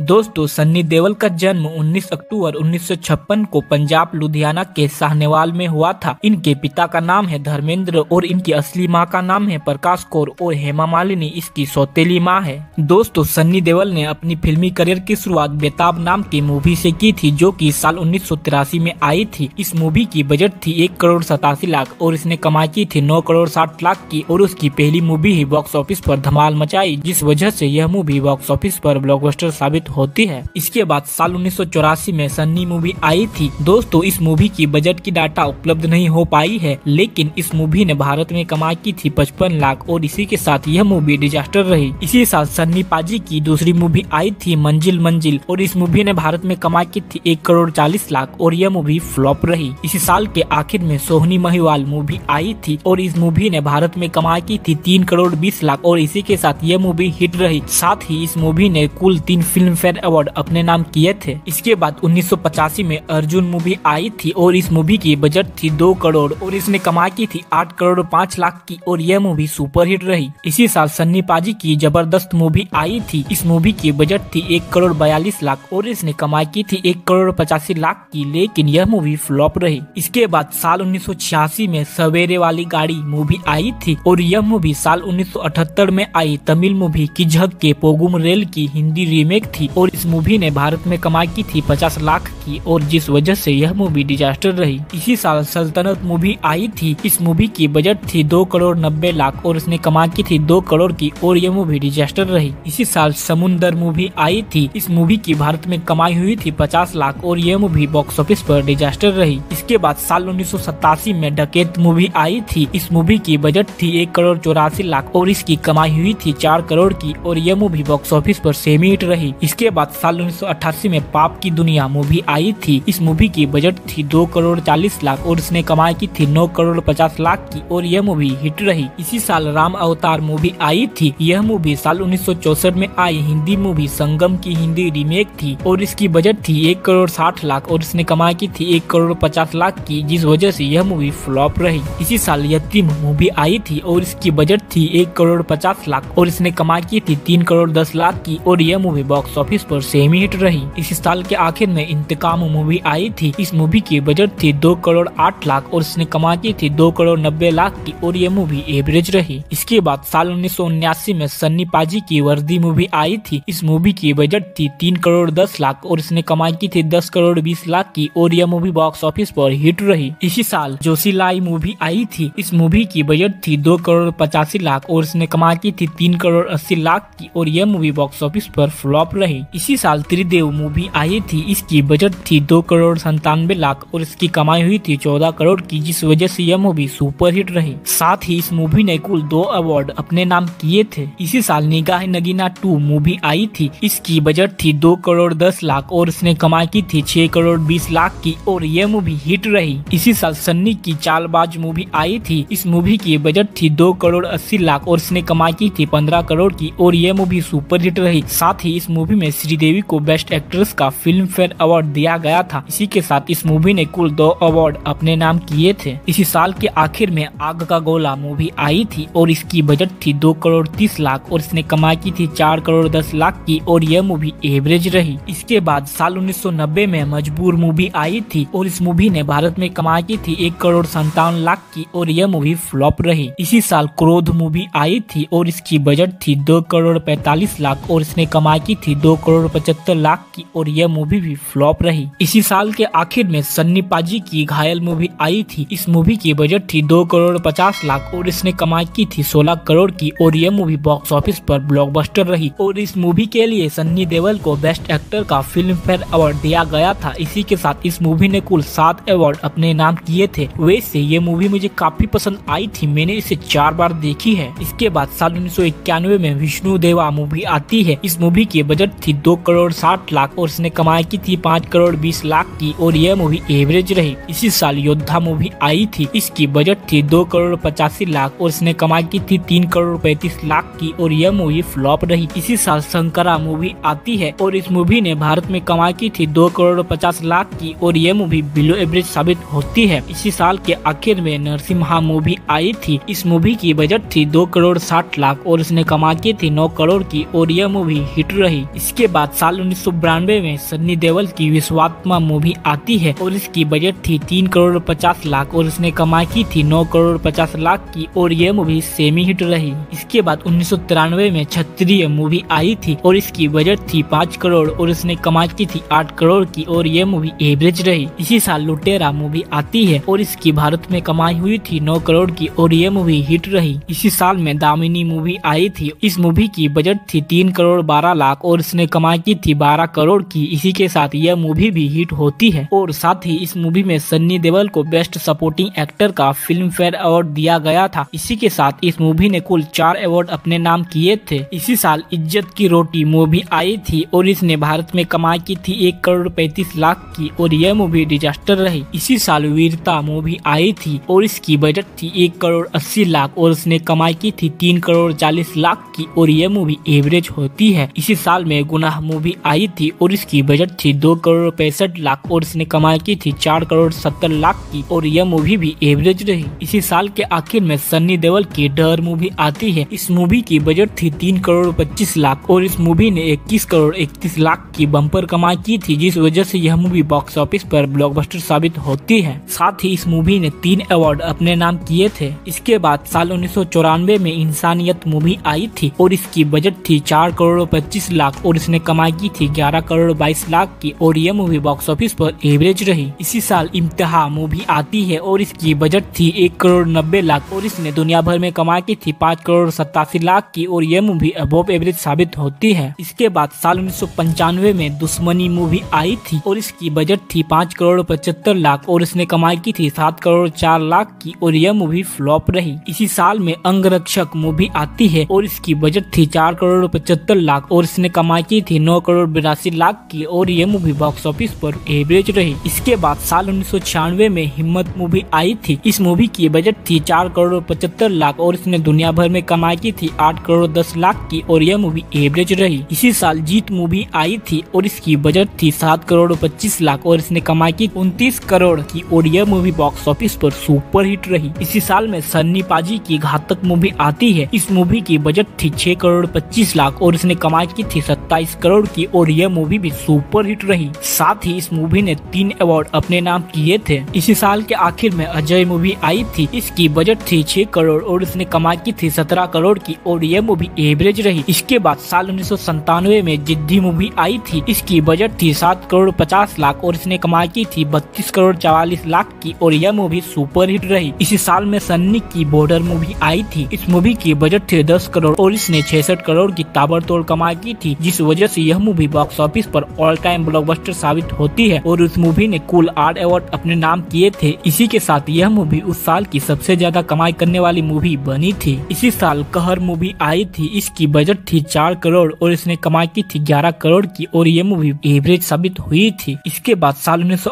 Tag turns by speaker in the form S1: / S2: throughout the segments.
S1: दोस्तों, सन्नी देवल का जन्म 19 अक्टूबर 1956 को पंजाब, लुधियाना के साहनेवाल में हुआ था। इनके पिता का नाम है धर्मेंद्र और इनकी असली माँ का नाम है प्रकाश कौर और हेमा मालिनी, इसकी सौतेली माँ है। दोस्तों, सन्नी देवल ने अपनी फिल्मी करियर की शुरुआत बेताब नाम की मूवी से की थी, जो कि साल उन्नीस सौ तिरासी में आई थी। इस मूवी की बजट थी एक करोड़ सतासी लाख और इसने कमाई की थी नौ करोड़ साठ लाख की और उसकी पहली मूवी ही बॉक्स ऑफ़िस आरोप धमाल मचाई, जिस वजह ऐसी यह मूवी बॉक्स ऑफ़िस पर ब्लॉकबस्टर साबित होती है। इसके बाद साल उन्नीस सौ चौरासी में सन्नी मूवी आई थी। दोस्तों, इस मूवी की बजट की डाटा उपलब्ध नहीं हो पाई है, लेकिन इस मूवी ने भारत में कमाई की थी पचपन लाख और इसी के साथ यह मूवी डिजास्टर रही। इसी साल सन्नी पाजी की दूसरी मूवी आई थी मंजिल मंजिल, और इस मूवी ने भारत में कमाई की थी एक करोड़ चालीस लाख, और यह मूवी फ्लॉप रही। इसी साल के आखिर में सोहनी महिवाल मूवी आई थी, और इस मूवी ने भारत में कमाई की थी तीन करोड़ बीस लाख, और इसी के साथ यह मूवी हिट रही। साथ ही इस मूवी ने कुल तीन फ़िल्म फेयर अवार्ड अपने नाम किए थे। इसके बाद उन्नीस सौ पचासी में अर्जुन मूवी आई थी और इस मूवी की बजट थी दो करोड़ और इसने कमाई की थी आठ करोड़ पाँच लाख की और यह मूवी सुपरहिट रही। इसी साल सन्नी पाजी की ज़बरदस्त मूवी आई थी। इस मूवी की बजट थी एक करोड़ बयालीस लाख और इसने कमाई की थी एक करोड़ पचासी लाख की, लेकिन यह मूवी फ्लॉप रही। इसके बाद साल उन्नीस सौ छियासी में सवेरे वाली गाड़ी मूवी आई थी और यह मूवी साल 1978 में आई तमिल मूवी की के पोगुम रेल की हिंदी रीमेक थी। और इस मूवी ने भारत में कमाई की थी 50 लाख की और जिस वजह से यह मूवी डिजास्टर रही। इसी साल सल्तनत मूवी आई थी। इस मूवी की बजट थी दो करोड़ नब्बे लाख और इसने कमा की थी दो करोड़ की और यह मूवी डिजास्टर रही। इसी साल समुन्दर मूवी आई थी। इस मूवी की भारत में कमाई हुई थी पचास लाख और यह मूवी बॉक्स ऑफ़िस पर डिजास्टर रही। इसके बाद साल उन्नीस सौ सतासी में डकेत मूवी आई थी। इस मूवी की बजट थी एक करोड़ चौरासी लाख और इसकी कमाई हुई थी चार करोड़ की और यह मूवी बॉक्स ऑफ़िस पर सेमी रही। इसके बाद साल उन्नीस सौ अट्ठासी में पाप की दुनिया मूवी आई थी। इस मूवी की बजट थी दो करोड़ चालीस लाख और इसने कमाई की थी नौ करोड़ पचास लाख की और यह मूवी हिट रही। इसी साल राम अवतार मूवी आई थी। यह मूवी साल उन्नीस में आई। हिंदी मूवी संगम की हिंदी रीमेक थी और इसकी बजट थी एक करोड़ साठ लाख और इसने कमाई की थी एक करोड़ पचास लाख की, जिस वजह से यह मूवी फ्लॉप रही। इसी साल यतीम मूवी आई थी और इसकी बजट थी एक करोड़ पचास लाख और इसने कमाई की थी तीन करोड़ दस लाख की और यह मूवी बॉक्स ऑफ़िस पर सेमी हिट रही। इसी साल के आखिर में इंतकाम मूवी आई थी। इस मूवी की बजट थी दो करोड़ आठ लाख और इसने कमाई की थी दो करोड़ नब्बे लाख की और ये मूवी एवरेज रही। इसके बाद साल उन्नीस में सन्नी पाजी की वर्दी मूवी आई थी। इस मूवी की बजट थी तीन करोड़ दस लाख और इसने कमाई की थी दस करोड़ बीस लाख की और यह मूवी बॉक्स ऑफ़िस पर हिट रही। इसी साल जोशीलाई मूवी आई थी। इस मूवी की बजट थी दो करोड़ पचासी लाख और इसने कमाई की थी तीन करोड़ अस्सी लाख की और यह मूवी बॉक्स ऑफ़िस पर फ्लॉप रही। इसी साल त्रिदेव मूवी आई थी। इसकी बजट थी, दो करोड़ संतानवे लाख और इसकी कमाई हुई थी, चौदह करोड़ की, जिस वजह से यह मूवी सुपरहिट रही। साथ ही इस मूवी ने कुल दो अवार्ड अपने नाम किए थे। इसी साल निगाह नगीना टू मूवी आई थी। इसकी बजट थी दो करोड़ दस लाख और इसने कमाई की थी छह करोड़ बीस लाख की और यह मूवी हिट रही। इसी साल सन्नी की चालबाज मूवी आई थी। इस मूवी की बजट थी दो करोड़ अस्सी लाख और इसने कमाई की थी पंद्रह करोड़ की और यह मूवी सुपर हिट रही। साथ ही इस मूवी में श्रीदेवी को बेस्ट एक्ट्रेस का फ़िल्म फेयर अवार्ड दिया गया था। इसी के साथ इस मूवी ने कुल दो अवार्ड अपने नाम किए थे। इसी साल के आखिर में आग का गोला मूवी आई थी और इसकी बजट थी दो करोड़ तीस लाख और इसने कमाई की थी चार करोड़ दस लाख की और यह मूवी एवरेज रही। इसके बाद साल 1990 में मजबूर मूवी आई थी और इस मूवी ने भारत में कमाई की थी एक करोड़ संतावन लाख की और यह मूवी फ्लॉप रही। इसी साल क्रोध मूवी आई थी और इसकी बजट थी दो करोड़ पैतालीस लाख और इसने कमाई की थी दो करोड़ पचहत्तर लाख की और यह मूवी भी फ्लॉप रही। इसी साल के आखिर में सन्नी पाजी की घायल मूवी आई थी। इस मूवी की बजट थी दो करोड़ पचास लाख और इसने कमाई की थी सोलह करोड़ की और यह मूवी बॉक्स ऑफ़िस पर ब्लॉकबस्टर रही। और इस मूवी के लिए सन्नी देवल को बेस्ट एक्टर का फ़िल्म फेयर अवार्ड दिया गया था। इसी के साथ इस मूवी ने कुल सात अवार्ड अपने नाम किए थे। वैसे ये मूवी मुझे काफ़ी पसंद आई थी। मैंने इसे चार बार देखी है। इसके बाद साल उन्नीस सौ इक्यानवे में विष्णु देवा मूवी आती है। इस मूवी की बजट थी दो करोड़ साठ लाख और इसने कमाई की थी पाँच करोड़ बीस लाख की और यह मूवी एवरेज रही। इसी साल योद्धा मूवी आई थी। इसकी बजट थी दो करोड़ पचासी लाख और इसने कमाई की थी तीन करोड़ पैंतीस लाख की और यह मूवी फ्लॉप रही। इसी साल शंकरा मूवी आती है और इस मूवी ने भारत में कमाई की थी दो करोड़ पचास लाख की और यह मूवी बिलो एवरेज साबित होती है। इसी साल के आखिर में नरसिम्हा मूवी आई थी। इस मूवी की बजट थी दो करोड़ साठ लाख और इसने कमा की थी नौ करोड़ की और यह मूवी हिट रही। इसके बाद साल उन्नीस में सन्नी देवल की विश्वात्मा मूवी आती है और इसकी बजट थी तीन करोड़ पचास लाख और इसने कमाई की थी नौ करोड़ पचास लाख की और यह मूवी सेमी हिट रही। इसके बाद उन्नीस सौ तिरानवे में क्षत्रिय मूवी आई थी और इसकी बजट थी पाँच करोड़ और इसने कमाई की थी आठ करोड़ की और यह मूवी एवरेज रही। इसी साल लुटेरा मूवी आती है और इसकी भारत में कमाई हुई थी नौ करोड़ की और यह मूवी हिट रही। इसी साल में दामिनी मूवी आई थी। इस मूवी की बजट थी तीन करोड़ बारह लाख और इसने कमाई की थी बारह करोड़ की। इसी के साथ यह मूवी भी हिट होती है। और साथ ही इस मूवी में सन्नी देवल को बेस्ट सपोर्टिंग एक्टर का फ़िल्म फेयर अवार्ड दिया गया था। इसी के साथ इस मूवी ने कुल चार अवार्ड अपने नाम किए थे। इसी साल इज़्ज़त की रोटी मूवी आई थी और इसने भारत में कमाई की थी एक करोड़ पैंतीस लाख की और यह मूवी डिजास्टर रही। इसी साल वीरता मूवी आई थी और इसकी बजट थी एक करोड़ अस्सी लाख और उसने कमाई की थी तीन करोड़ चालीस लाख की और यह मूवी एवरेज होती है। इसी साल में गुनाह मूवी आई थी और इसकी बजट थी दो करोड़ पैंसठ लाख और इसने कमाई की थी, चार करोड़ सत्तर लाख की। और यह मूवी भी एवरेज रही। इसी साल के आखिर में सन्नी देवल की डर मूवी आती है। इस मूवी की बजट थी तीन करोड़ पच्चीस लाख और इस मूवी ने इक्कीस करोड़ इकतीस लाख की बम्पर कमाई की थी, जिस वजह से यह मूवी बॉक्स ऑफ़िस पर ब्लॉकबस्टर साबित होती है। साथ ही इस मूवी ने तीन अवार्ड अपने नाम किए थे। इसके बाद साल उन्नीस सौ चौरानवे में इंसानियत मूवी आई थी और इसकी बजट थी चार करोड़ पच्चीस लाख और इसने कमाई की थी ग्यारह करोड़ बाईस लाख की। और यह मूवी बॉक्स ऑफ़िस पर एवरेज रही। इसी साल इम्तहा मूवी आती है और इसकी बजट थी एक करोड़ नब्बे लाख और इसने दुनिया भर में कमाई की थी पाँच करोड़ सत्तासी लाख की और यह मूवी अबोव एवरेज साबित होती है। इसके बाद साल उन्नीस सौ पंचानवे में दुश्मनी मूवी आई थी और इसकी बजट थी पाँच करोड़ पचहत्तर लाख और इसने कमाई की थी सात करोड़ चार लाख की और यह मूवी फ्लॉप रही। इसी साल में अंगरक्षक मूवी आती है और इसकी बजट थी चार करोड़ पचहत्तर लाख और इसने कमाई की थी नौ करोड़ बिरासी लाख की और यह मूवी बॉक्स ऑफ़िस पर एवरेज रही। इसके बाद साल उन्नीस सौ छियानवे में हिम्मत मूवी आई थी। इस मूवी की बजट थी चार करोड़ पचहत्तर लाख और इसने दुनिया भर में कमाई की थी आठ करोड़ दस लाख की और यह मूवी एवरेज रही। इसी साल जीत मूवी आई थी और इसकी बजट थी सात करोड़ पच्चीस लाख और इसने कमाई की उनतीस करोड़ की और यह मूवी बॉक्स ऑफ़िस पर सुपर हिट रही। इसी साल में सन्नी पाजी की घातक मूवी आती है। इस मूवी की बजट थी छह करोड़ पच्चीस लाख और इसने कमाई की थी सत्ताईस करोड़ की और यह मूवी भी सुपर हिट रही। साथ ही इस मूवी ने तीन अवार्ड अपने नाम किए थे। इसी साल के आखिर में अजय मूवी आई थी। इसकी बजट थी छह करोड़ और इसने कमाई की थी सत्रह करोड़ की और यह मूवी एवरेज रही। इसके बाद साल उन्नीस में जिद्दी मूवी आई थी। इसकी बजट थी सात करोड़ पचास लाख और इसने कमाई की थी बत्तीस करोड़ चवालीस लाख की और यह मूवी सुपर हिट रही। इसी साल में सन्नी की बॉर्डर मूवी आई थी। इस मूवी की बजट थी दस करोड़ और इसने छियासठ करोड़ की ताबड़तोड़ कमाई की थी, जिस वजह से यह मूवी बॉक्स ऑफ़िस पर ऑल टाइम ब्लॉकबस्टर साबित होती है और उस मूवी ने कुल आठ अवार्ड अपने नाम किए थे। इसी के साथ यह मूवी उस साल की सबसे ज़्यादा कमाई करने वाली मूवी बनी थी। इसी साल कहर मूवी आई थी। इसकी बजट थी चार करोड़ और इसने कमाई की थी ग्यारह करोड़ की और यह मूवी एवरेज साबित हुई थी। इसके बाद साल उन्नीस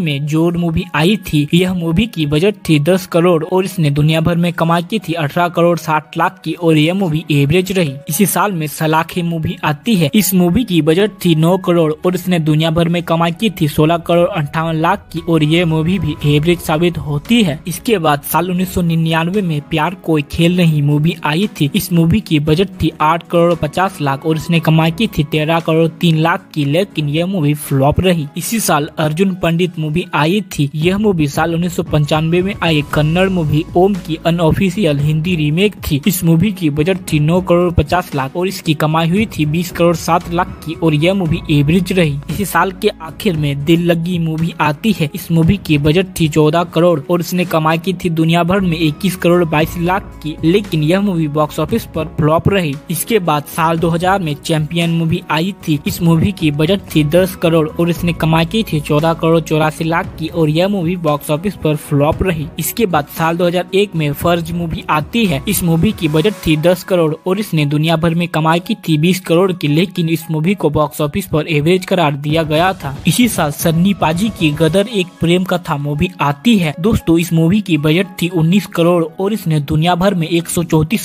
S1: में ज़ोर मूवी आई थी। यह मूवी की बजट थी दस करोड़ और इसने दुनिया भर में कमाई की थी अठारह करोड़ साठ लाख की और यह मूवी एवरेज रही। इसी साल में सलाखे मूवी आती है। इस मूवी की बजट थी नौ करोड़ और इसने दुनिया भर में कमाई की थी, सोलह करोड़ अंठावन लाख की, और ये मूवी भी एवरेज साबित होती है। इसके बाद साल उन्नीस सौ निन्यानवे में प्यार कोई खेल नहीं, मूवी आई थी। इस मूवी की बजट थी आठ करोड़ पचास लाख, और इसने कमाई की थी तेरह करोड़ तीन लाख की, लेकिन यह मूवी फ्लॉप रही। इसी साल अर्जुन पंडित मूवी आई थी। यह मूवी साल उन्नीस सौ पंचानवे में आई, कन्नड़ मूवी ओम की अनऑफिशियल हिंदी रीमेक थी। इस मूवी की बजट थी नौ करोड़ पचास लाख, और इसकी कमाई हुई थी बीस करोड़ सात लाख की, और यह मूवी एवरेज रही। इसी साल के आखिर में दिल लगी मूवी आती है। इस मूवी की बजट थी चौदह करोड़ और इसने कमाई की थी दुनिया भर में इक्कीस करोड़ बाईस लाख की। लेकिन यह मूवी बॉक्स ऑफ़िस पर फ्लॉप रही। इसके बाद साल 2000 में चैंपियन मूवी आई थी। इस मूवी की बजट थी दस करोड़ और इसने कमाई की थी चौदह करोड़ चौरासी लाख की और यह मूवी बॉक्स ऑफ़िस पर फ्लॉप रही। इसके बाद साल 2001 में फ़र्ज़ मूवी आती है। इस मूवी की बजट थी दस करोड़ और इसने दुनिया भर में कमाई की थी बीस करोड़ की। लेकिन इस मूवी को बॉक्स ऑफ़िस पर एवरेज करार दिया गया। गया था। इसी साल सन्नी पाजी की गदर एक प्रेम कथा मूवी आती है। दोस्तों, इस मूवी की बजट थी 19 करोड़ और इसने दुनिया भर में एक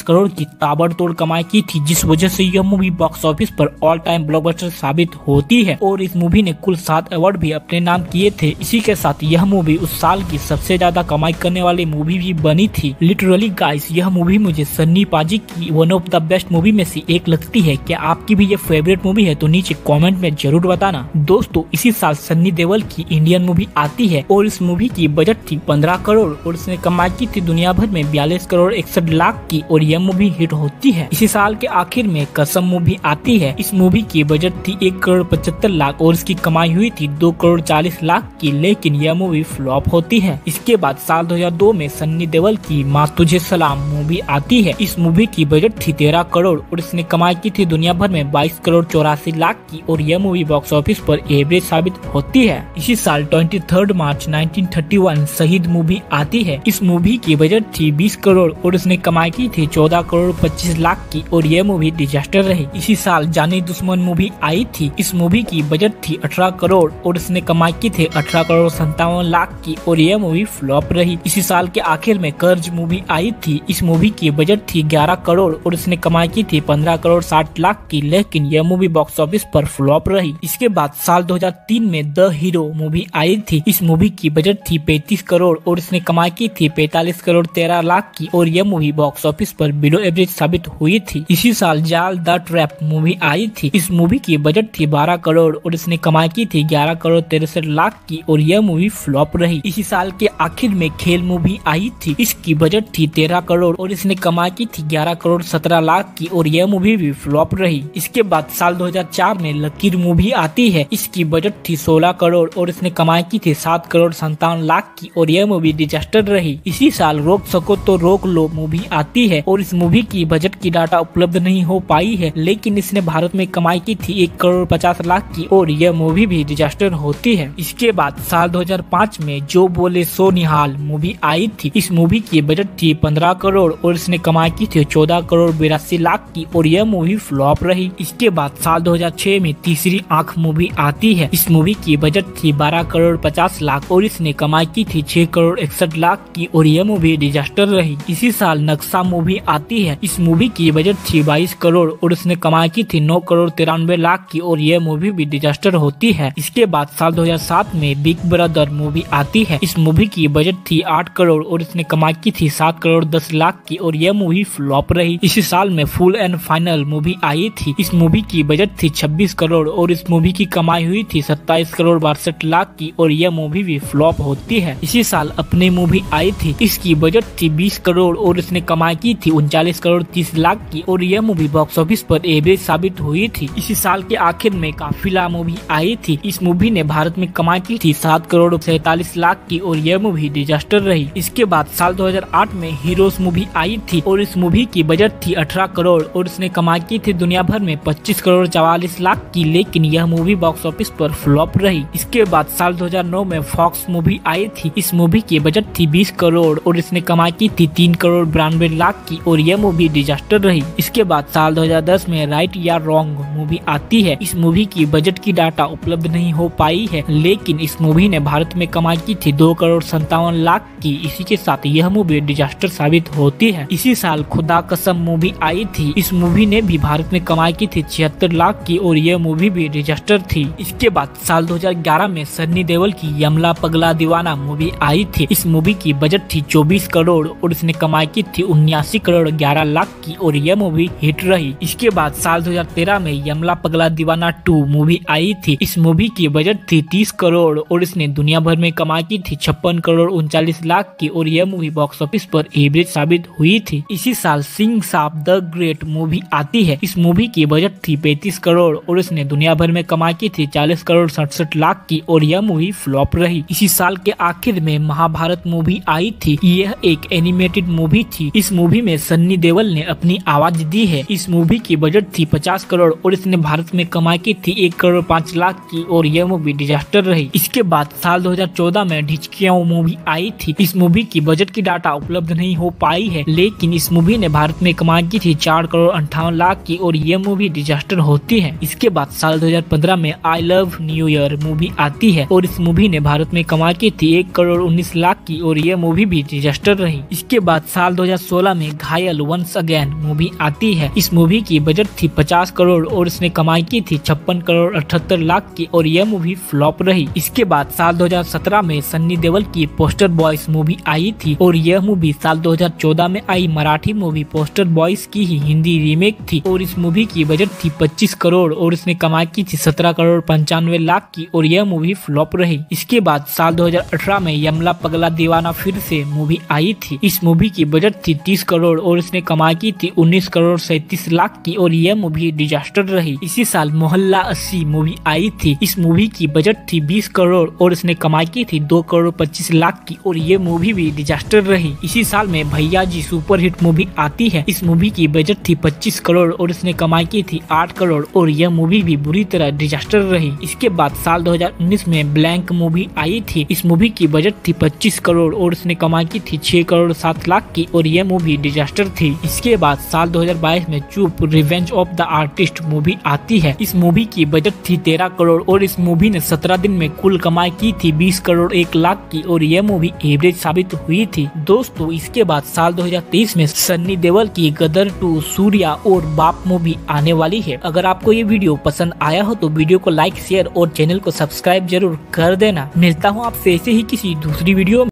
S1: करोड़ की ताबड़तोड़ कमाई की थी, जिस वजह से यह मूवी बॉक्स ऑफ़िस पर ऑल टाइम ब्लॉकबस्टर साबित होती है और इस मूवी ने कुल सात अवार्ड भी अपने नाम किए थे। इसी के साथ यह मूवी उस साल की सबसे ज़्यादा कमाई करने वाली मूवी भी बनी थी। लिटरली गाइस यह मूवी मुझे सन्नी पाजी की one of the best movie में से एक लगती है। क्या आपकी भी ये फेवरेट मूवी है तो नीचे कमेंट में ज़रूर बताना। दोस्तों इसी साल सन्नी देवल की इंडियन मूवी आती है और इस मूवी की बजट थी पंद्रह करोड़ और इसने कमाई की थी दुनिया भर में बयालीस करोड़ इकसठ लाख की और यह मूवी हिट होती है। इसी साल के आखिर में कसम मूवी आती है। इस मूवी की बजट थी एक करोड़ पचहत्तर लाख और इसकी कमाई हुई थी दो करोड़ चालीस लाख की, लेकिन यह मूवी फ्लॉप होती है। इसके बाद साल 2002 में सन्नी देवल की माँ तुझे सलाम मूवी आती है। इस मूवी की बजट थी तेरह करोड़ और इसने कमाई की थी दुनिया भर में बाईस करोड़ चौरासी लाख की और यह मूवी बॉक्स ऑफ़िस पर एवरेज साबित होती है। इसी साल twenty third March nineteen Shaheed movie आती है। इस मूवी की बजट थी बीस करोड़ और इसने कमाई की थी चौदह करोड़ पच्चीस लाख की और यह मूवी डिजास्टर रही। इसी साल जानी दुश्मन मूवी आई थी। इस मूवी की बजट थी अठारह करोड़ और इसने कमाई की थी अठारह करोड़ संतावन लाख की और यह मूवी फ्लॉप रही। इसी साल के आखिर में कर्ज मूवी आई थी। इस मूवी की बजट थी ग्यारह करोड़ और इसने कमाई की थी पंद्रह करोड़ साठ लाख की, लेकिन यह मूवी बॉक्स ऑफ़िस पर फ्लॉप रही। इसके बाद साल 2003 में द हीरो मूवी आई थी। इस मूवी की बजट थी 35 करोड़ और इसने कमाई की थी 45 करोड़ 13 लाख की और यह मूवी बॉक्स ऑफ़िस पर बिलो एवरेज साबित हुई थी। इसी साल जाल द ट्रैप मूवी आई थी। इस मूवी की बजट थी 12 करोड़ और इसने कमाई की थी 11 करोड़ तिरसठ लाख की और यह मूवी फ्लॉप रही। इसी साल के आखिर में खेल मूवी आई थी। इसकी बजट थी तेरह करोड़ और इसने कमाई की थी ग्यारह करोड़ सत्रह लाख की और यह मूवी भी फ्लॉप रही। इसके बाद साल 2004 में लकीर मूवी आती है। इसकी बजट थी 16 करोड़ और इसने कमाई की थी सात करोड़ संतावन लाख की और यह मूवी डिजास्टर रही। इसी साल रोक सको तो रोक लो मूवी आती है और इस मूवी की बजट की डाटा उपलब्ध नहीं हो पाई है, लेकिन इसने भारत में कमाई की थी एक करोड़ पचास लाख की और यह मूवी भी डिजास्टर होती है। इसके बाद साल 2005 में जो बोले सो निहाल मूवी आई थी। इस मूवी की बजट थी पंद्रह करोड़ और इसने कमाई की थी चौदह करोड़ बिरासी लाख की और यह मूवी फ्लॉप रही। इसके बाद साल 2006 में तीसरी आँख मूवी आती है। इस मूवी की बजट थी 12 करोड़ 50 लाख और इसने कमाई की थी 6 करोड़ इकसठ लाख की और यह मूवी डिजास्टर रही। इसी साल नक्शा मूवी आती है। इस मूवी की बजट थी 22 करोड़ और इसने कमाई की थी 9 करोड़ तिरानवे लाख की और यह मूवी भी डिजास्टर होती है। इसके बाद साल 2007 में बिग ब्रदर मूवी आती है। इस मूवी की बजट थी आठ करोड़ और इसने कमाई की थी सात करोड़ दस लाख की और यह मूवी फ्लॉप रही। इसी साल में फुल एंड फाइनल मूवी आई थी। इस मूवी की बजट थी 26 करोड़ और इस मूवी की कमाई हुई थी। 27 करोड़ बासठ लाख की और यह मूवी भी फ्लॉप होती है। इसी साल अपनी मूवी आई थी। इसकी बजट थी 20 करोड़ और इसने कमाई की थी उनचालीस करोड़ 30 लाख की और यह मूवी बॉक्स ऑफ़िस पर एवरेज साबित हुई थी। इसी साल के आखिर में काफिला मूवी आई थी। इस मूवी ने भारत में कमाई की थी सात करोड़ सैतालीस लाख की और यह मूवी डिजास्टर रही। इसके बाद साल 2008 में हीरोज मूवी आई थी और इस मूवी की बजट थी 18 करोड़ और इसने कमाई की थी दुनिया भर में 25 करोड़ चवालीस लाख की। लेकिन यह मूवी बॉक्स ऑफ़िस पर फ्लॉप रही। इसके बाद साल 2009 में फॉक्स मूवी आई थी। इस मूवी की बजट थी 20 करोड़ और इसने कमाई की थी तीन करोड़ बिरानवे लाख की और यह मूवी डिजास्टर रही। इसके बाद साल 2010 में राइट या रॉन्ग मूवी आती है। इस मूवी की बजट की डाटा उपलब्ध नहीं हो पाई है, लेकिन इस मूवी ने भारत में कमाई की थी दो करोड़ संतावन लाख की। इसी के साथ यह मूवी डिजास्टर साबित होती है। इसी साल खुदा कसम मूवी आई थी। इस मूवी ने भी भारत में कमाई की थी छिहत्तर लाख की और यह मूवी भी डिजास्टर थी। इसके बाद साल 2011 में सन्नी देवल की यमला पगला दीवाना मूवी आई थी। इस मूवी की बजट थी 24 करोड़ और इसने कमाई की थी उन्यासी करोड़ 11 लाख की और यह मूवी हिट रही। इसके बाद साल 2013 में यमला पगला दीवाना टू मूवी आई थी। इस मूवी की बजट थी 30 करोड़ और इसने दुनिया भर में कमाई की थी छप्पन करोड़ उनचालीस लाख की और यह मूवी बॉक्स ऑफ़िस पर एवरेज साबित हुई थी। इसी साल सिंह साहब द ग्रेट मूवी आती है। इस मूवी की बजट थी पैंतीस करोड़ और इसने दुनिया भर में कमाई की थी चालीस करोड़ सड़सठ लाख की और यह मूवी फ्लॉप रही। इसी साल के आखिर में महाभारत मूवी आई थी। यह एक एनिमेटेड मूवी थी। इस मूवी में सन्नी देवल ने अपनी आवाज़ दी है। इस मूवी की बजट थी पचास करोड़ और इसने भारत में कमाई की थी एक करोड़ पाँच लाख की और यह मूवी डिजास्टर रही। इसके बाद साल 2014 में ढिचकिया मूवी आई थी। इस मूवी की बजट की डाटा उपलब्ध नहीं हो पाई है, लेकिन इस मूवी ने भारत में कमाई की थी चार करोड़ अंठावन लाख की और यह मूवी डिजास्टर होती है। इसके बाद साल 2015 में I love New Year movie आती है और इस मूवी ने भारत में कमाई की थी। एक करोड़ उन्नीस लाख की और यह मूवी भी डिजास्टर रही। इसके बाद साल 2016 में घायल वंस अगेन मूवी आती है। इस मूवी की बजट थी 50 करोड़ और इसने कमाई की थी छप्पन करोड़ अठहत्तर लाख की और यह मूवी फ्लॉप रही। इसके बाद साल 2017 में सन्नी देवल की पोस्टर बॉयज़ मूवी आई थी और यह मूवी साल 2014 में आई मराठी मूवी पोस्टर बॉयज़ की ही हिंदी रीमेक थी और इस मूवी की बजट थी 25 करोड़ और इसने कमाई की थी 17 करोड़ पंचानवे लाख की और यह मूवी फ्लॉप रही। इसके बाद साल 2018 में यमला पगला दीवाना फिर से मूवी आई थी। इस मूवी की बजट थी 30 करोड़ और इसने कमाई की थी 19 करोड़ सैतीस लाख की और यह मूवी डिजास्टर रही। इसी साल मोहल्ला अस्सी मूवी आई थी। इस मूवी की बजट थी 20 करोड़ और इसने कमाई की थी दो करोड़ 25 लाख की और ये मूवी भी डिजास्टर रही। इसी साल में भैया जी सुपर हिट मूवी आती है। इस मूवी की बजट थी 25 करोड़ और इसने कमाई की थी 8 करोड़ और यह मूवी भी बुरी तरह डिजास्टर रही। इसके बाद साल 2019 में ब्लैंक मूवी आई थी। इस मूवी की बजट थी 25 करोड़ और इसने कमाई की थी 6 करोड़ सात लाख की और यह मूवी डिजास्टर थी। इसके बाद साल 2022 में Chup revenge of the artist movie आती है। इस मूवी की बजट थी 13 करोड़ और इस मूवी ने 17 दिन में कुल कमाई की थी 20 करोड़ एक लाख की और यह मूवी एवरेज साबित हुई थी। दोस्तों, इसके बाद साल 2023 में सन्नी देवल की गदर टू सूर्या और बाप मूवी आने वाली है। अगर आपको ये वीडियो पसंद आया हो तो वीडियो को लाइक शेयर और चैनल को सब्सक्राइब ज़रूर कर देना। मिलता हूँ आपसे ऐसे ही किसी दूसरी वीडियो